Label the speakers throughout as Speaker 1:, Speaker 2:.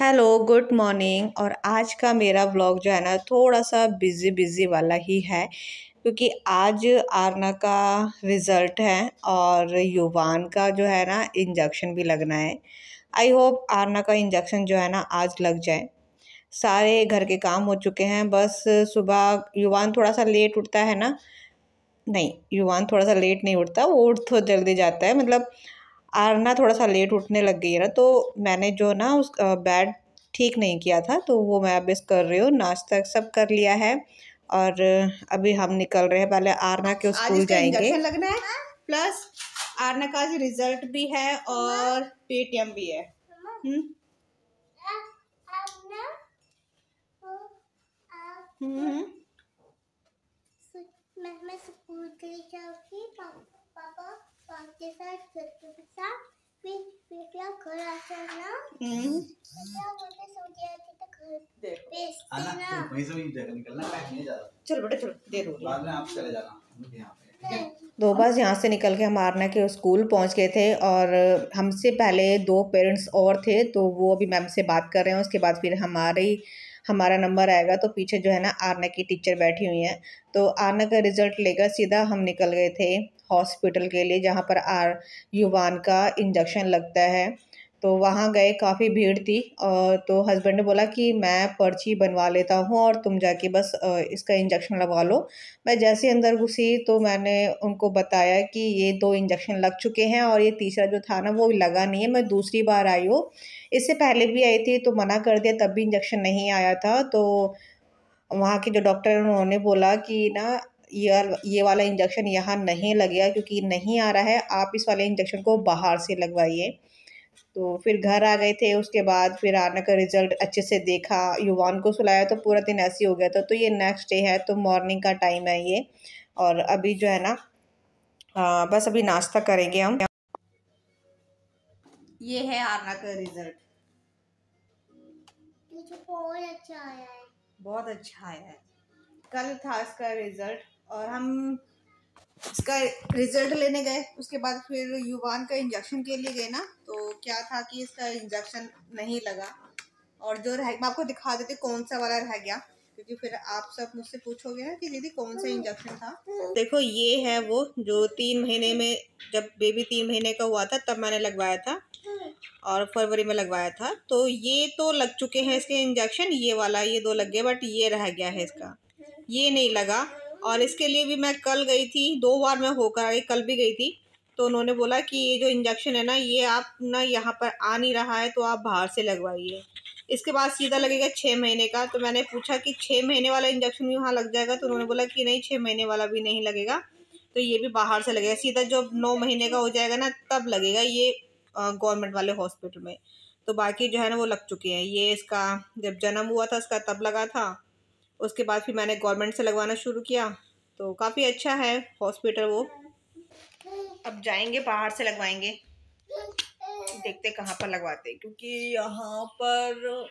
Speaker 1: Hello good morning और आज का मेरा व्लॉग जो है ना थोड़ा सा बिज़ी बिज़ी वाला ही है, क्योंकि आज आरना का रिज़ल्ट है और युवान का जो है ना इंजेक्शन भी लगना है। आई होप आरना का इंजेक्शन जो है ना, आज लग जाए। सारे घर के काम हो चुके हैं, बस सुबह युवान थोड़ा सा लेट उठता है ना। नहीं, युवान थोड़ा सा लेट नहीं उठता, वो उठ तो जल्दी जाता है मतलब आरना थोड़ा सा लेट उठने लग गई है ना तो मैंने जो ना उस बेड ठीक नहीं किया था तो वो मैं अब इस कर रही हूँ नाश्ता सब कर लिया है और अभी हम निकल रहे हैं पहले आरना के स्कूल जाएँगे। लगना है प्लस आरना का आज रिज़ल्ट भी है और पेटीएम भी है। हम्म। हम्म। मैं मैं स्कूल के जाऊँगी पापा आपके साथ के साथ फिर फिर क्या घर आ जाना हम्म क्या बोलते सो गया थी तो घर भेजते ना वहीं से भी जगह निकलना टाइम नहीं ज़्यादा चल बेटा चलो देर हो रही बाद में आप चले जाना यहाँ पे दो बस यहाँ से निकल के हम आरना के स्कूल पहुँच गए थे और हमसे पहले दो पेरेंट्स और थे तो वो अभी मैम से बात कर रहे हैं उसके बाद फिर हमारी हमारा नंबर आएगा तो पीछे जो है ना आरना की टीचर बैठी हुई हैं। तो आरना का रिज़ल्ट लेकर सीधा हम निकल गए थे हॉस्पिटल के लिए जहाँ पर आर युवान का इंजेक्शन लगता है। तो वहाँ गए, काफ़ी भीड़ थी तो हस्बैंड ने बोला कि मैं पर्ची बनवा लेता हूँ और तुम जाके बस इसका इंजेक्शन लगवा लो। मैं जैसे अंदर घुसी तो मैंने उनको बताया कि ये दो इंजेक्शन लग चुके हैं और ये तीसरा जो था ना वो लगा नहीं है, मैं दूसरी बार आई हूँ। इससे पहले भी आई थी तो मना कर दिया, तब भी इंजेक्शन नहीं आया था। तो वहाँ के जो डॉक्टर हैं, उन्होंने बोला कि ना, ये ये वाला इंजेक्शन यहाँ नहीं लगेगा क्योंकि नहीं आ रहा है, आप इस वाले इंजेक्शन को बाहर से लगवाइए। तो फिर घर आ गए थे उसके बाद फिर आने का रिज़ल्ट अच्छे से देखा युवान को सुलाया तो पूरा दिन ऐसे हो गया था। तो ये नेक्स्ट डे है तो मॉर्निंग का टाइम है ये। और अभी जो है ना आ, बस अभी नाश्ता करेंगे हम। ये है आरना का रिज़ल्ट बहुत अच्छा आया है। बहुत अच्छा आया है। कल था इसका रिज़ल्ट और हम इसका रिज़ल्ट लेने गए। उसके बाद फिर युवान का इंजेक्शन के लिए गए ना तो क्या था कि इसका इंजेक्शन नहीं लगा। और जो रह, मैं आपको दिखा देती कौन सा वाला रह गया, क्योंकि फिर आप सब मुझसे पूछोगे ना कि दीदी कौन सा इंजेक्शन था। देखो, ये है वो जो तीन महीने में, जब बेबी तीन महीने का हुआ था, तब मैंने लगवाया था। और फरवरी में लगवाया था। तो ये तो लग चुके हैं इसके इंजेक्शन, ये वाला, ये दो लग गए, बट ये रह गया है इसका। ये नहीं लगा। और इसके लिए भी मैं कल गई थी, दो बार मैं होकर आई, कल भी गई थी। तो उन्होंने बोला कि ये जो इंजेक्शन है ना, ये आप ना यहाँ पर आ नहीं रहा है तो आप बाहर से लगवाइए। इसके बाद सीधा लगेगा छः महीने का तो मैंने पूछा कि छः महीने वाला इंजेक्शन भी वहाँ लग जाएगा? तो उन्होंने बोला कि नहीं छः महीने वाला भी नहीं लगेगा। तो ये भी बाहर से लगेगा। सीधा जब नौ महीने का हो जाएगा ना, तब लगेगा ये गवर्नमेंट वाले हॉस्पिटल में। तो बाकी जो है ना, वो लग चुके हैं। ये इसका जब जन्म हुआ था, उसका तब लगा था। उसके बाद फिर मैंने गवर्नमेंट से लगवाना शुरू किया। तो काफ़ी अच्छा है हॉस्पिटल वो। अब जाएँगे, बाहर से लगवाएँगे। देखते कहाँ पर लगवाते हैं, क्योंकि यहाँ पर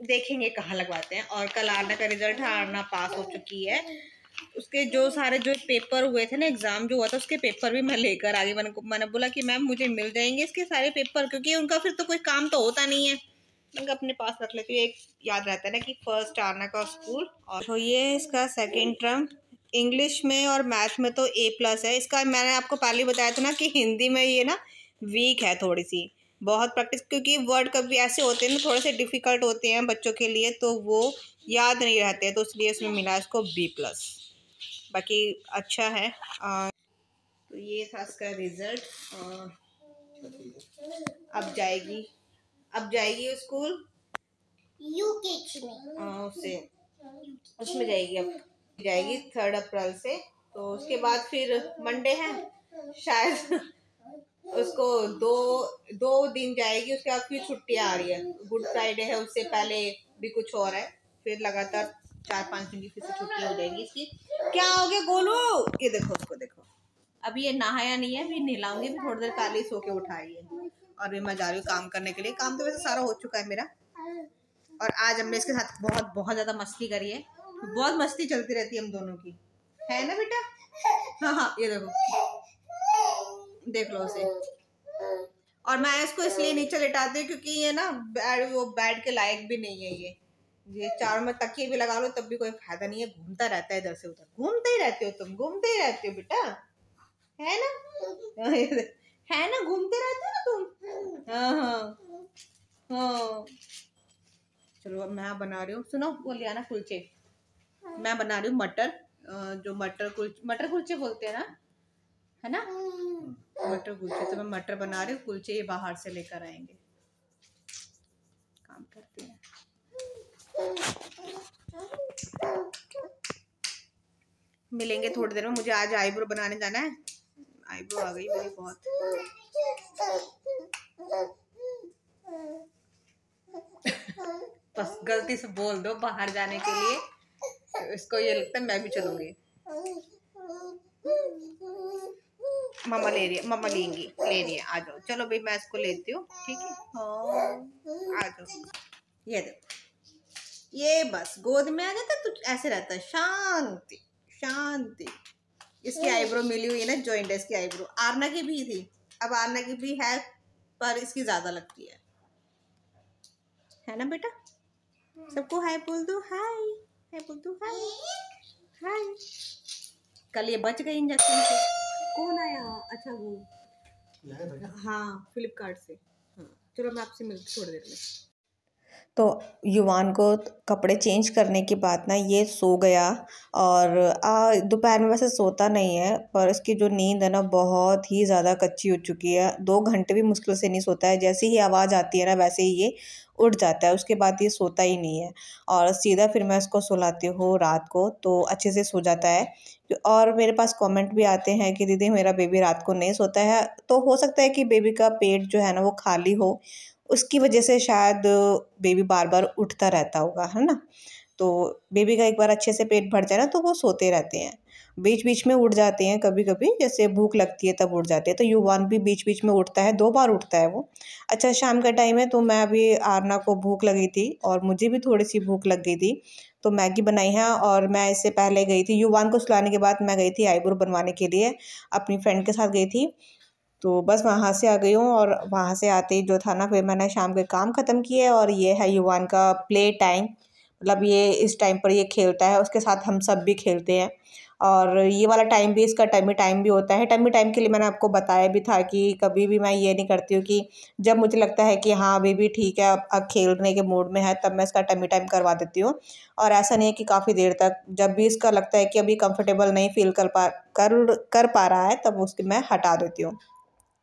Speaker 1: देखेंगे कहाँ लगवाते हैं। और कल आरना का रिज़ल्ट है आरना पास हो चुकी है। उसके जो सारे जो पेपर हुए थे ना, एग्ज़ाम जो हुआ था, उसके पेपर भी मैं लेकर आ गई। मैंने मैंने बोला कि मैम मुझे मिल जाएँगे इसके सारे पेपर, क्योंकि उनका फिर तो कोई काम तो होता नहीं है। मैं अपने पास रख लेती हूँ, एक याद रहता है ना कि फ़र्स्ट आना का स्कूल और तो ये इसका सेकेंड टर्म इंग्लिश में और मैथ में तो ए प्लस है। इसका मैंने आपको पहले बताया था ना कि हिंदी में ये ना वीक है थोड़ी सी बहुत प्रैक्टिस क्योंकि वर्ड कभी ऐसे होते हैं ना थोड़े से डिफ़िकल्ट होते हैं बच्चों के लिए तो वो याद नहीं रहते तो इसलिए उसमें मिला इसको बी प्लस बाकी अच्छा है और तो ये था इसका रिज़ल्ट अब जाएगी। अब जाएगी स्कूल? यूकेजी में उससे उसमें जाएगी अब। जाएगी थर्ड अप्रैल से। तो उसके बाद फिर मंडे है। शायद उसको दो दो दिन जाएगी उसके बाद फिर छुट्टियाँ आ रही है। गुड फ्राइडे है उससे पहले भी कुछ और है। फिर लगातार चार पाँच दिन की फिर से छुट्टी हो जाएगी इसकी। क्या हो गया गोलू? ये देखो उसको देखो। अभी ये नहाया नहीं है अभी नहलाऊँगी भी थोड़ी देर पहले ही सो के उठाई है। और मैं जा रही हूँ काम करने के लिए। काम तो वैसे सारा हो चुका है मेरा। और आज हमने इसके साथ बहुत बहुत ज़्यादा मस्ती करी है। बहुत मस्ती चलती रहती है हम दोनों की। है ना बेटा? हाँ हाँ ये देखो। देख लो उसे। और मैं इसको इसलिए नीचे लेटाती हूँ क्योंकि ये ना बेड, वो बेड के लायक भी नहीं है ये। ये चारों में तकिए भी लगा लो, तब भी कोई फ़ायदा नहीं है। घूमता रहता है इधर से उधर। घूमते ही रहते हो तुम, घूमते ही रहते हो बेटा। है ना? है ना? घूमते रहते हो ना तुम? हाँ हाँ। हाँ। चलो, अब मैं बना रही हूँ। सुनो, वो ना कुलचे। मैं बना रही हूँ मटर जो मटर कुलचे मटर कुलचे बोलते हैं ना? है ना? मटर कुलचे। तो मैं मटर बना रही हूँ, कुलचे ये बाहर से लेकर आएँगे। काम करते हैं। मिलेंगे थोड़ी देर में। मुझे आज आईब्रो बनाने जाना है। आईब्रो आ गई मेरी बहुत। बस गलती से बोल दो बाहर जाने के लिए। इसको ये लगता है मैं भी चलूँगी। मामा ले रही है मामा लेंगी, ले रही है, आ जाओ। चलो भाई, मैं इसको लेती हूँ, ठीक है? हाँ आ जाओ। ये देखो ये बस, गोद में आ जाता तो ऐसे रहता है, शांति शांति। इसकी आईब्रो मिली हुई है ना जॉइंट है इसकी आईब्रो आरना की भी थी। अब आरना की भी है पर इसकी ज़्यादा लगती है। है ना बेटा? सबको हाय बोल दो हाय हाय बोल दो हाय हाय कल ये बच गई इंजेक्शन से। कौन आया? अच्छा वो। हाँ फ्लिपकार्ट से। हाँ चलो मैं आपसे मिलती थोड़ी देर में। तो युवान को कपड़े चेंज करने के बाद ना, ये सो गया और दोपहर में वैसे सोता नहीं है, पर इसकी जो नींद है ना, बहुत ही ज़्यादा कच्ची हो चुकी है। दो घंटे भी मुश्किल से नहीं सोता है, जैसे ही आवाज़ आती है ना, वैसे ही ये उठ जाता है, उसके बाद ये सोता ही नहीं है। और सीधा फिर मैं इसको सुलाती हूँ रात को तो अच्छे से सो जाता है। और मेरे पास कमेंट भी आते हैं कि, दीदी, मेरा बेबी रात को नहीं सोता है। तो हो सकता है कि बेबी का पेट जो है ना, वो खाली हो उसकी वजह से शायद बेबी बार बार उठता रहता होगा, है ना? तो बेबी का एक बार अच्छे से पेट भर जाए ना तो वो सोते रहते हैं। बीच बीच में उठ जाते हैं कभी कभी जैसे भूख लगती है तब उठ जाते हैं। तो युवान भी बीच बीच में उठता है, दो बार उठता है वो। अच्छा शाम का टाइम है तो मैं अभी आरना को भूख लगी थी और मुझे भी थोड़ी सी भूख लग गई थी। तो मैगी बनाई है और मैं इससे पहले गई थी। युवान को सुलाने के बाद मैं गई थी आईब्रो बनवाने के लिए। अपनी फ्रेंड के साथ गई थी। तो बस वहाँ से आ गई हूँ और वहाँ से आते ही जो था ना, फिर मैंने शाम के काम ख़त्म किए और ये है युवान का प्ले टाइम मतलब ये इस टाइम पर ये खेलता है, उसके साथ हम सब भी खेलते हैं. और ये वाला टाइम भी, इसका टमी टाइम भी होता है. टमी टाइम के लिए मैंने आपको बताया भी था कि कभी भी मैं ये नहीं करती हूँ कि जब मुझे लगता है कि हाँ अभी भी ठीक है, अब खेलने के मूड में है, तब मैं इसका टमी टाइम करवा देती हूँ. और ऐसा नहीं है कि काफ़ी देर तक, जब भी इसका लगता है कि अभी कंफर्टेबल नहीं फील कर पा, कर कर पा रहा है, तब उसकी मैं हटा देती हूँ.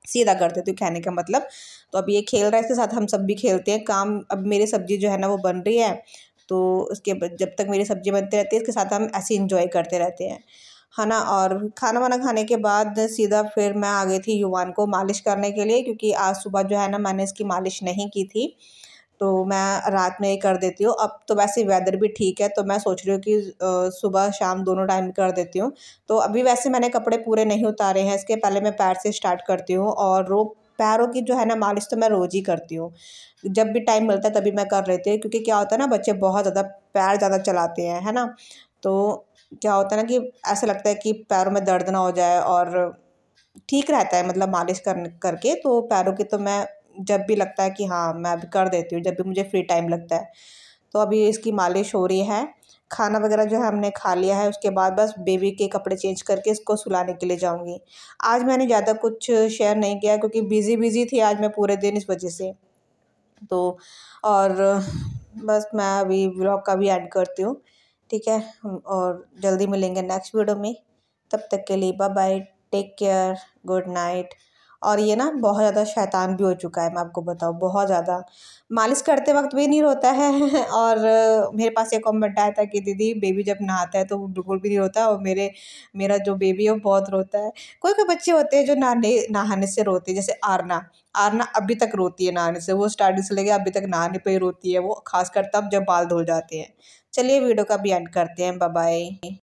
Speaker 1: सीधा करते थे कहने का मतलब। तो अब ये खेल रहा है, इसके साथ हम सब भी खेलते हैं। काम, अब मेरी सब्ज़ी जो है ना वो बन रही है तो उसके जब तक मेरी सब्ज़ी बनती रहती है, इसके साथ हम ऐसे इंजॉय करते रहते हैं, है ना? और खाना वाना खाने के बाद सीधा फिर मैं आ गई थी युवान को मालिश करने के लिए, क्योंकि आज सुबह जो है ना मैंने इसकी मालिश नहीं की थी। तो मैं रात में ही कर देती हूँ। अब तो वैसे वेदर भी ठीक है तो मैं सोच रही हूँ कि सुबह शाम दोनों टाइम कर देती हूँ। तो अभी वैसे मैंने कपड़े पूरे नहीं उतारे हैं, इसके पहले मैं पैर से स्टार्ट करती हूँ और रो, पैरों की जो है ना मालिश तो मैं रोज़ ही करती हूँ। जब भी टाइम मिलता है तभी मैं कर लेती हूँ, क्योंकि क्या होता है ना बच्चे बहुत ज़्यादा पैर ज़्यादा चलाते हैं, है ना? तो क्या होता है ना कि ऐसा लगता है कि पैरों में दर्द ना हो जाए और ठीक रहता है मतलब मालिश कर करके तो पैरों की तो मैं जब भी लगता है कि हाँ मैं अभी कर देती हूँ, जब भी मुझे फ्री टाइम लगता है। तो अभी इसकी मालिश हो रही है। खाना वगैरह जो है हमने खा लिया है, उसके बाद बस बेबी के कपड़े चेंज करके इसको सुलाने के लिए जाऊँगी। आज मैंने ज़्यादा कुछ शेयर नहीं किया क्योंकि बिज़ी बिज़ी थी आज मैं पूरे दिन इस वजह से। तो और बस मैं अभी ब्लॉग का भी ऐड करती हूँ, ठीक है? और जल्दी मिलेंगे नेक्स्ट वीडियो में। तब तक के लिए bye bye take care good night और ये ना बहुत ज़्यादा शैतान भी हो चुका है, मैं आपको बताऊँ, बहुत ज़्यादा। मालिश करते वक्त भी नहीं रोता है और मेरे पास एक कॉमेंट आया था कि दीदी बेबी जब नहाता है तो वो बिल्कुल भी नहीं रोता और मेरे, मेरा जो बेबी है वो बहुत रोता है। कोई कोई बच्चे होते हैं जो नहाने नहाने से रोते हैं, जैसे आरना आरना अभी तक रोती है नहाने से, वो स्टार्टिंग से लेके अभी तक नहाने पर ही रोती है, वो खासकर तब जब बाल धुल जाते हैं। चलिए वीडियो का भी एंड करते हैं बाय